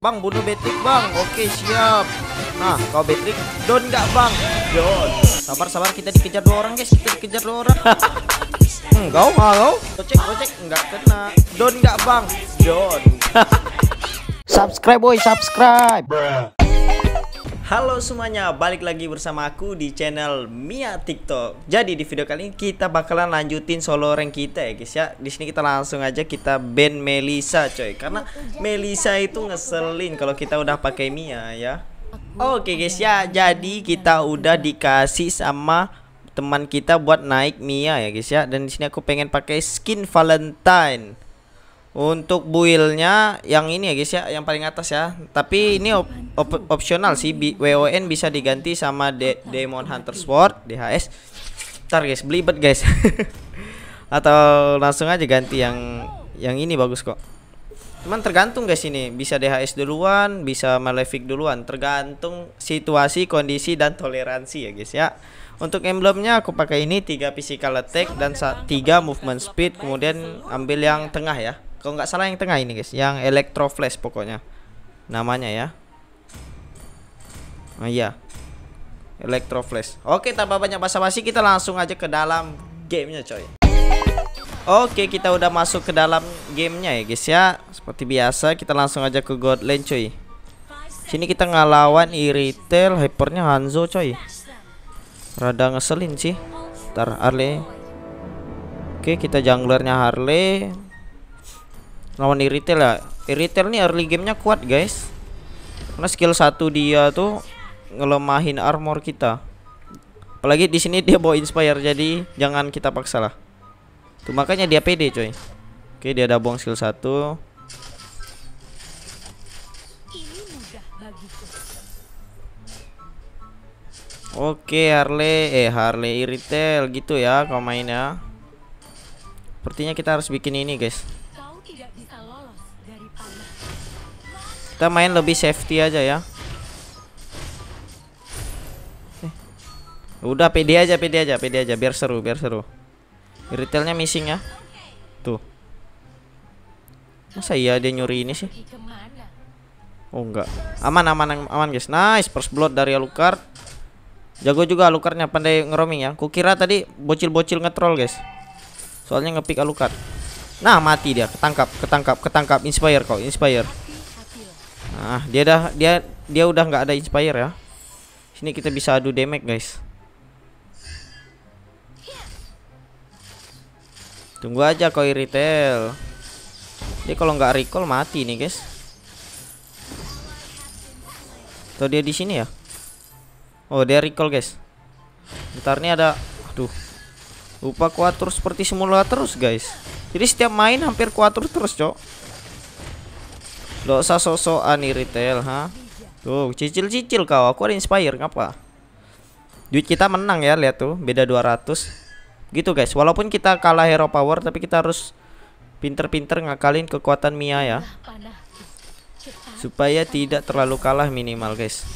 Bang, bunuh Betrik bang. Oke, siap. Nah, kau Betrik, don nggak bang? Don. Sabar, sabar. Kita dikejar dua orang, guys. Kita dikejar dua orang. Enggak, mau kau? Gocek, gocek. Enggak kena. Don nggak bang? Don. subscribe, boy. Subscribe. Halo semuanya, balik lagi bersama aku di channel Mia TikTok. Jadi di video kali ini kita bakalan lanjutin solo rank kita ya guys ya. Di sini kita langsung aja kita ban Melisa coy, karena Melisa itu ngeselin kalau kita udah pakai Mia ya. Oke guys ya, jadi kita udah dikasih sama teman kita buat naik Mia ya guys ya. Dan di sini aku pengen pakai skin Valentine. Untuk buildnya yang ini ya guys ya, yang paling atas ya. Tapi ini op op opsional sih. B WON bisa diganti sama De Demon Hunter Sword DHS. Ntar guys, belibet guys. Atau langsung aja ganti yang yang ini bagus kok. Cuman tergantung guys ini, bisa DHS duluan, bisa Malefic duluan, tergantung situasi, kondisi dan toleransi ya guys ya. Untuk emblemnya aku pakai ini tiga physical attack dan tiga movement speed, kemudian ambil yang tengah ya. Kalau nggak salah yang tengah ini guys, yang Electro Flash pokoknya namanya ya. Oh iya, Electro Flash. Oke, tanpa banyak basa-basi kita langsung aja ke dalam gamenya coy. Oke, kita udah masuk ke dalam gamenya ya guys ya. Seperti biasa, kita langsung aja ke God Lane coy. Sini kita ngelawan Iritel, hypernya Hanzo coy. Rada ngeselin sih. Ntar Harley. Oke, kita junglernya Harley lawan Iritel ya Iritel nih early gamenya kuat guys. Karena skill satu dia tuh ngelemahin armor kita. Apalagi di sini dia bawa inspire jadi jangan kita paksa lah. Tuh makanya dia pede coy. Oke dia ada buang skill satu. Oke Harley. Eh Harley Iritel gitu ya kau mainnya Sepertinya kita harus bikin ini guys Kita main lebih safety aja ya. Eh. Udah pede aja, pede aja, pede aja biar seru, biar seru. Retailnya missing ya. Tuh. Masa iya dia nyuri ini sih? Oh enggak. Aman aman aman guys. Nice first blood dari Alucard. Jago juga Alucardnya pandai ngeroming ya. Kukira tadi bocil-bocil ngetrol guys. Soalnya ngepick Alucard. Nah, mati dia. Ketangkap, ketangkap, ketangkap. Inspire kau, inspire. Nah, dia dah dia dia udah nggak ada inspire ya. Sini kita bisa adu damage, guys. Tunggu aja kau retail. Dia kalau nggak recall mati nih, guys. Atau dia di sini ya? Oh, dia recall, guys. Ntar nih ada aduh. Lupa kuatur seperti semula terus, guys. Jadi setiap main hampir kuatur terus, Cok. Gak usah sosokan nih retail, ha? Tuh, cicil-cicil kau. Aku ada inspire, ngapa? Duit kita menang ya, lihat tuh, beda 200. Gitu guys, walaupun kita kalah hero power tapi kita harus pinter-pinter ngakalin kekuatan Mia ya. Supaya tidak terlalu kalah minimal, guys.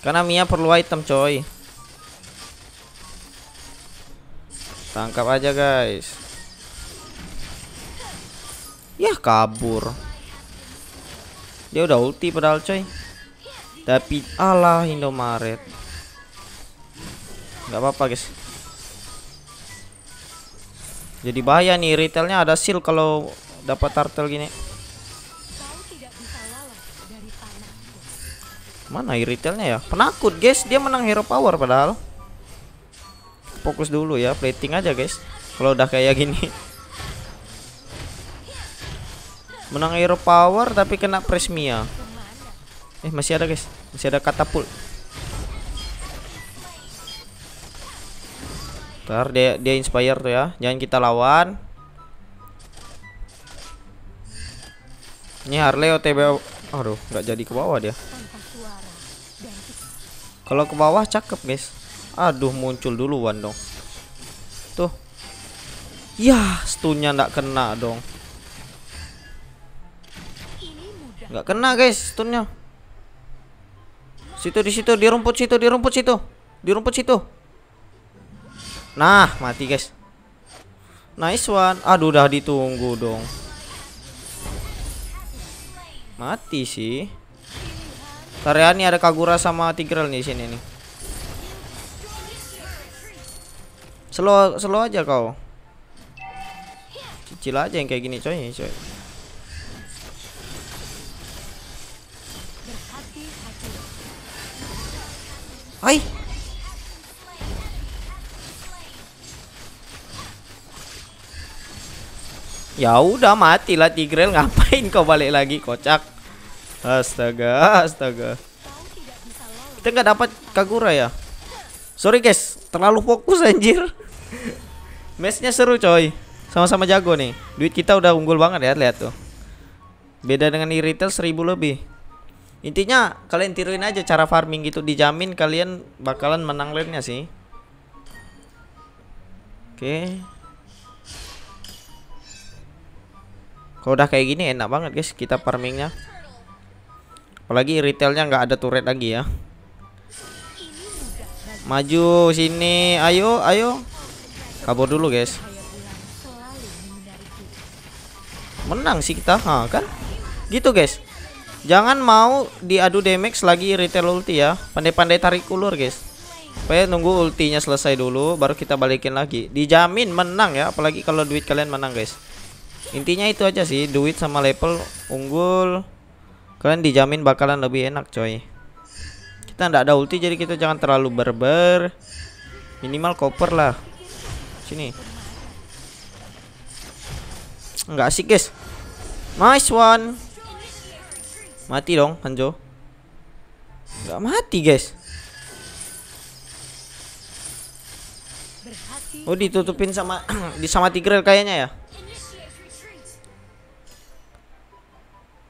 Karena Mia perlu item, coy. Tangkap aja, guys. Ya kabur. Dia udah ulti padahal coy. Tapi Allah Indomaret. nggak apa-apa guys. Jadi bahaya nih retailnya ada seal kalau dapat turtle gini. Mana retailnya ya? Penakut guys, dia menang hero power padahal. Fokus dulu ya, plating aja guys. Kalau udah kayak gini. Menang hero power tapi kena presmia. Eh masih ada guys, masih ada katapult. Ntar dia dia inspire tuh ya, jangan kita lawan. Ini Harley OTB Aduh, nggak jadi ke bawah dia. Kalau ke bawah cakep, guys. Aduh, muncul duluan dong. Tuh. Ya, stunnya nggak kena dong. Nggak kena guys stunnya. Situ di situ di rumput situ di rumput situ. Di rumput situ. Nah, mati guys. Nice one. Aduh udah ditunggu dong. Mati sih. Tareani ada Kagura sama Tigreal nih sini nih. Slow slow aja kau. Cicil aja yang kayak gini coy, coy. Hai. Ya udah matilah Tigreal ngapain kau balik lagi kocak. Astaga, astaga. Kita nggak dapat Kagura ya. Sorry guys, terlalu fokus anjir. Matchnya seru coy. Sama-sama jago nih. Duit kita udah unggul banget ya, lihat tuh. Beda dengan di retail 1000 lebih. Intinya kalian tiruin aja cara farming gitu dijamin kalian bakalan menang lane-nya sih. Oke. Kalau udah kayak gini enak banget guys kita farmingnya. Apalagi retailnya nggak ada turret lagi ya. Maju sini, ayo, ayo. Kabur dulu guys. Menang sih kita, ha kan? Gitu guys. Jangan mau diadu damage lagi retail ulti ya. Pandai-pandai tarik ulur guys. Supaya nunggu ultinya selesai dulu baru kita balikin lagi. Dijamin menang ya, apalagi kalau duit kalian menang guys. Intinya itu aja sih, duit sama level unggul. Kalian dijamin bakalan lebih enak coy. Kita ndak ada ulti jadi kita jangan terlalu berber. Minimal koper lah. Sini. Enggak sih guys. Nice one. Mati dong Hanjo. Enggak mati guys. Oh ditutupin sama di sama Tigreal kayaknya ya.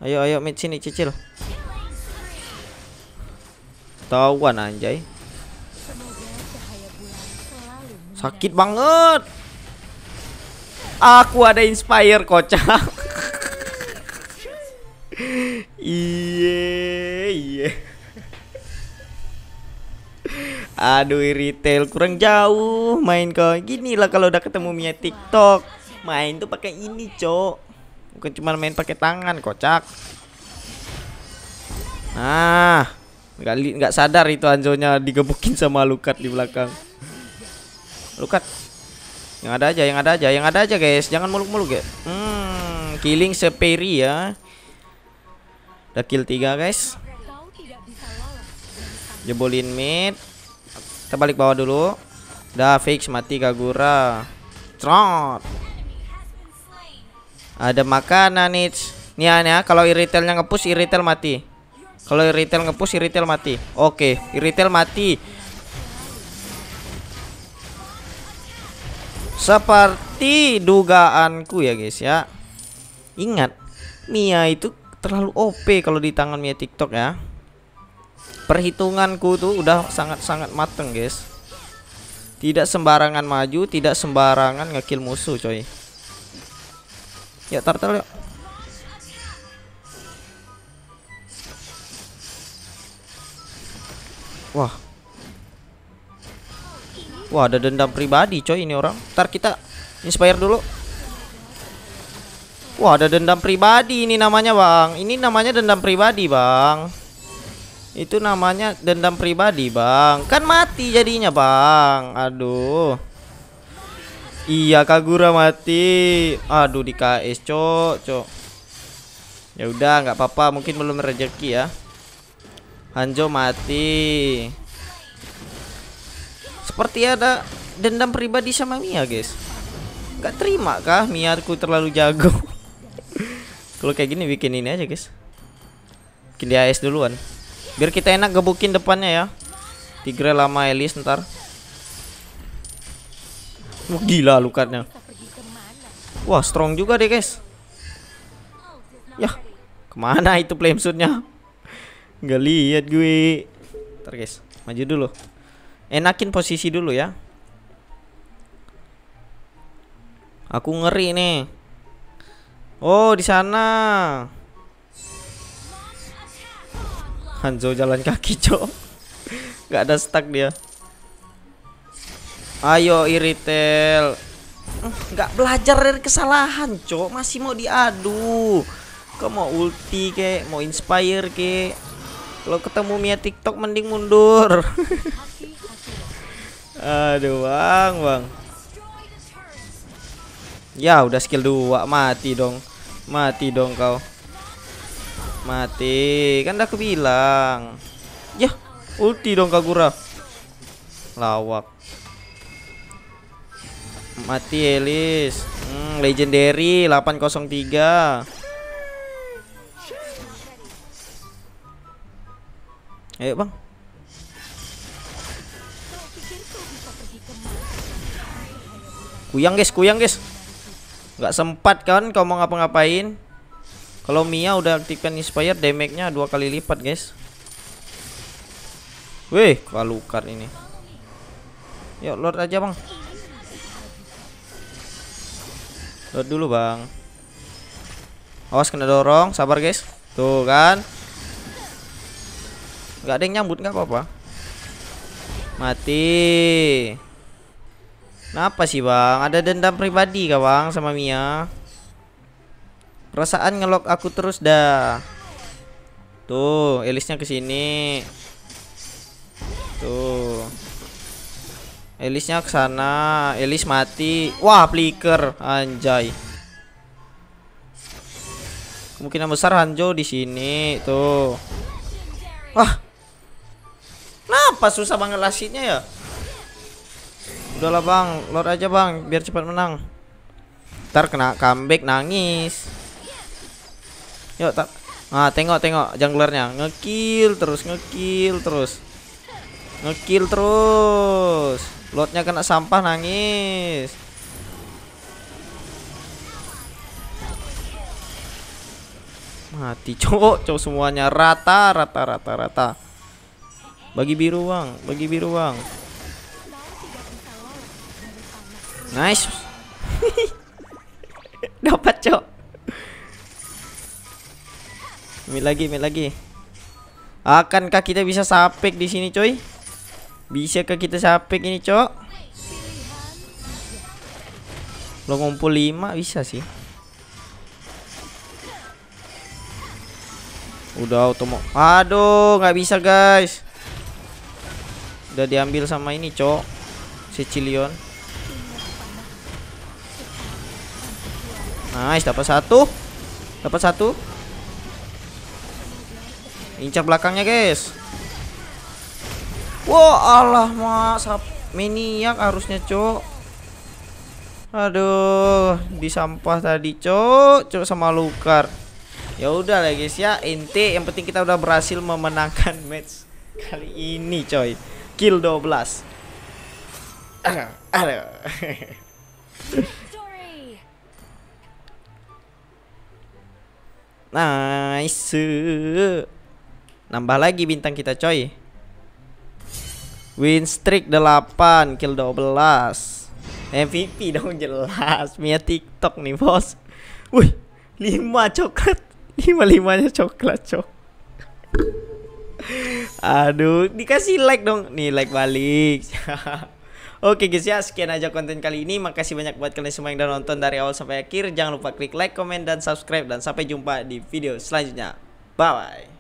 Ayo ayo mid sini cicil. Tawan anjay. Sakit banget. Aku ada inspire kocak. Iya iya. Aduh retail kurang jauh. Main kok gini lah kalau udah ketemu Mia TikTok. Main tuh pakai ini cok. Bukan cuma main pakai tangan kocak. Nah nggak nggak sadar itu anjonya digebukin sama Lukat di belakang. Lukat yang ada aja yang ada aja yang ada aja guys. Jangan muluk-muluk ya hmm killing seperi ya udah kill 3 guys jebolin mid kita balik bawah dulu udah fix mati Kagura trot ada makanan nih. Nih ya, kalau irritailnya ngepush irritail mati. Kalau irritail ngepush irritail mati. Oke, irritail mati. Seperti dugaanku ya guys ya. Ingat, Mia itu terlalu OP kalau di tangan Mia TikTok ya. Perhitunganku tuh udah sangat-sangat mateng guys. Tidak sembarangan maju, tidak sembarangan ngekill musuh coy. Ya turtle yuk. Wah. Wah, ada dendam pribadi coy ini orang. Ntar kita inspire dulu. Wah, ada dendam pribadi ini namanya, Bang. Ini namanya dendam pribadi, Bang. Itu namanya dendam pribadi, Bang. Kan mati jadinya, Bang. Aduh. Iya Kagura mati. Aduh di KS cok cok. Ya udah nggak apa-apa mungkin belum rezeki ya. Hanjo mati. Seperti ada dendam pribadi sama Mia guys. Gak terima kah Mia aku terlalu jago. Kalau kayak gini bikin ini aja guys. Bikin di AS duluan. Biar kita enak gebukin depannya ya. Tigre lama Elis ntar. Wah gila lukatnya Wah strong juga deh guys Ya Ke mana itu flameshotnya Gak lihat gue Ntar guys Maju dulu Enakin posisi dulu ya Aku ngeri nih Oh di sana Hanzo jalan kaki cok Gak ada stuck dia Ayo Iritel Nggak belajar dari kesalahan cok Masih mau diadu Kau mau ulti ke, mau inspire ke. Kalau ketemu Mia TikTok mending mundur. Aduh, Bang, Bang. Ya, udah skill 2, mati dong. Mati dong kau. Mati. Kan udah aku. Ya, ulti dong Kagura. Lawak. Mati Elis. Hmm, legendary 803. Ayo, Bang. Kuyang, guys, kuyang, guys. Nggak sempat kan kau mau ngapa-ngapain. Kalau Mia udah aktifkan inspire damage-nya dua kali lipat, guys. Wih, kalukar ini. Yuk, Lord aja, Bang. Lord dulu, Bang. Awas kena dorong, sabar, guys. Tuh kan. Gak ada yang nyambut, nggak apa-apa. Mati. Kenapa sih bang? Ada dendam pribadi kah bang sama Mia? Perasaan ngelok aku terus dah. Tuh, Elisnya ke sini. Tuh. Elisnya ke sana. Elis mati. Wah, flicker anjay. Kemungkinan besar Hanjo di sini. Tuh. Wah. Kenapa susah banget lasitnya ya? Udahlah bang, lord aja bang, biar cepat menang. Ntar kena comeback nangis. Yuk tak. Nah tengok tengok junglernya ngekill terus ngekill terus ngekill terus. Lordnya kena sampah nangis. Mati cowok cowok semuanya rata rata rata rata. Bagi biru bang, bagi biru bang. Nice. Dapat, Cok. Mid lagi, mid lagi. Akankah kita bisa sapek di sini, coy? Bisakah kita sapek ini, Cok? Lo ngumpul 5 bisa sih. Udah otomo. Aduh, nggak bisa, guys. Udah diambil sama ini, Cok. Cilion. Nice, dapat satu. Dapat satu. Incar belakangnya, guys. Wow, Allah, mas maniak harusnya, Cok. Aduh, di sampah tadi, Cok. Cok sama Lukar. Ya udah lah, guys ya. Inti yang penting kita udah berhasil memenangkan match kali ini, coy. Kill 12. Aduh, aduh. Nice. Nambah lagi bintang kita coy. Win streak 8, kill 12. MVP dong jelas. Mia TikTok nih, Bos. Wih, 5 coklat. 5-5-nya coklat, cok. Aduh, dikasih like dong. Nih, like balik. Oke guys ya, sekian aja konten kali ini. Makasih banyak buat kalian semua yang udah nonton dari awal sampai akhir. Jangan lupa klik like, komen, dan subscribe. Dan sampai jumpa di video selanjutnya. Bye-bye.